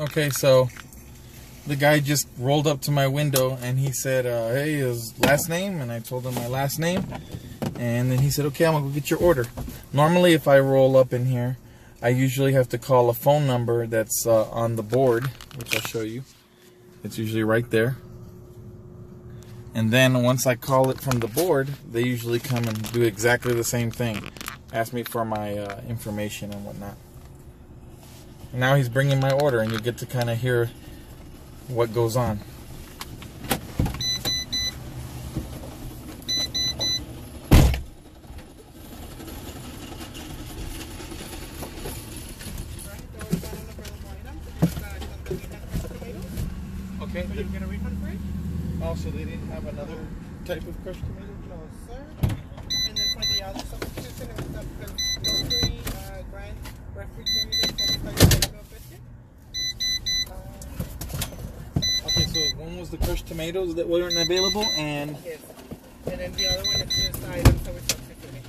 Okay, so the guy just rolled up to my window and he said, uh, "Hey, his last name," and I told him my last name, and then he said, "Okay, I'm gonna go get your order." Normally, if I roll up in here, I usually have to call a phone number that's uh, on the board, which I'll show you. It's usually right there. And then once I call it from the board, they usually come and do exactly the same thing. Ask me for my uh, information and whatnot. And now he's bringing my order, and you get to kind of hear what goes on. Okay. So you get a refund for it? Oh, so they didn't have another type of crushed tomato? No, sir. And then for the other substitution, it was the Pillsbury uh, Grand Refrigerated Fortified Milk Biscuit. Uh, Okay, so one was the crushed tomatoes that weren't available, and yes. And then the other one is just items that were substituted.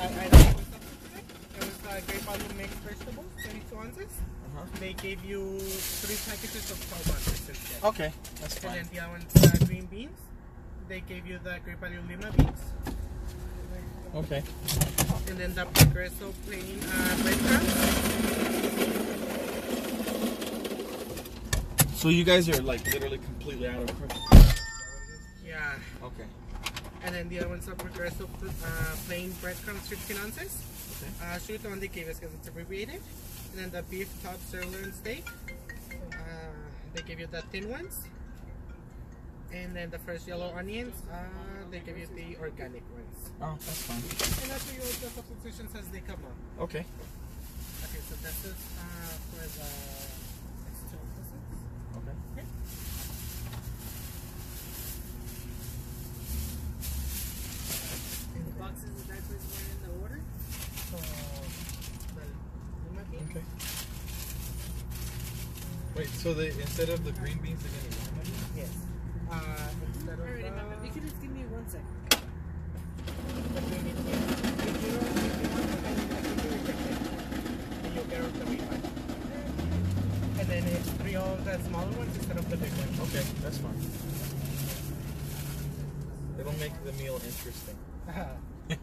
I, items that were substituted. It was uh, Great Value mixed vegetables, 32 ounces. Uh-huh. They gave you three packages of 12 ounces instead. okay, that's fine. And then the other one's uh, green beans. They gave you the Great Value lima beans. Okay. And then the Progresso plain uh, breadcrumbs. So you guys are like literally completely out of crushed. Yeah. Okay. And then the other one's the Progresso uh, plain breadcrumbs, 15 ounces. Okay. Uh, shoot on the one they gave us because it's abbreviated. And then the beef top sirloin steak. Uh, they give you the thin ones. And then the fresh yellow onions. Uh, they give you the organic ones. Oh, that's fine. And that's for your the substitutions as they come up. Okay. Okay, so that's it uh, for the next two episodes. Okay. And the boxes is that was in the order. So the. Okay. Wait, so they instead of the green beans, they're gonna Yes. Uh, instead of I already have it. You can just give me one second. Then it's uh, of the smaller ones instead of the big ones. Okay, that's fine. It'll make the meal interesting. I'll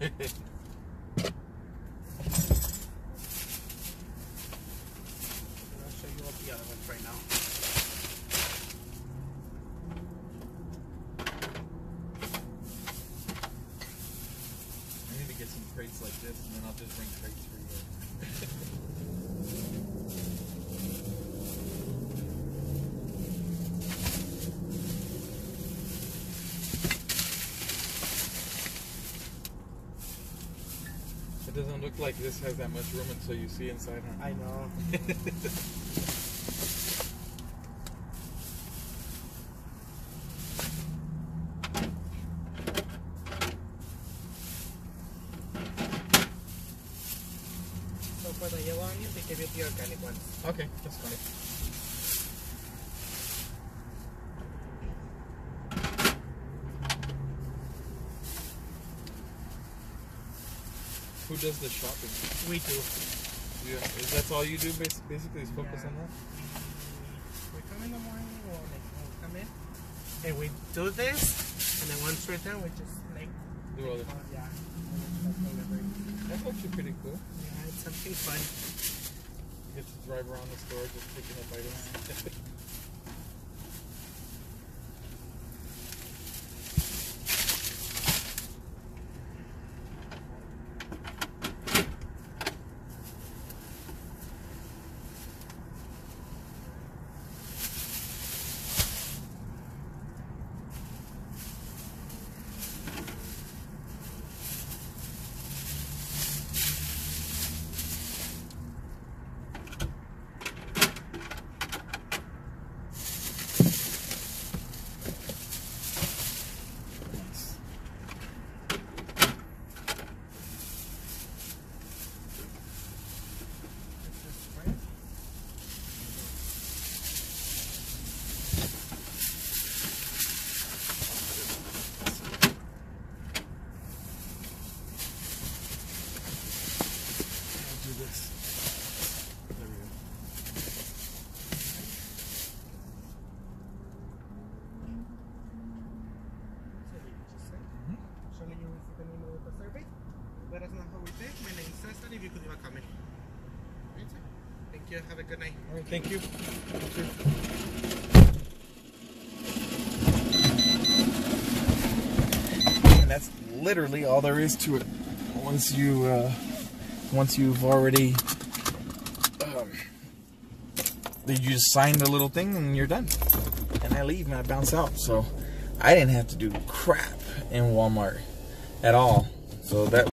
show you all the other ones right now. I need to get some crates like this, and then I'll just bring crates for you. It doesn't look like this has that much room until you see inside, huh? I know. So for the yellow onions, they give you the organic ones. okay, that's fine. Who does the shopping? We do. Yeah, is that all you do? bas- Basically, is focus Yeah. on that. We come in the morning, we'll, like, we'll come in, and we do this, and then once we're done, we just like, Do all the yeah, and then delivery. That's actually pretty cool. Yeah, it's something fun. You get to drive around the store just picking up items. and you receive an email with the survey. Let us know how we did. My name is Cesar. If you could leave a comment. Thank you. Have a good night. All right. Thank you. Thank and that's literally all there is to it. Once you, uh, once you've already, um, you just sign the little thing and you're done. And I leave and I bounce out. So I didn't have to do crap in Walmart at all. So that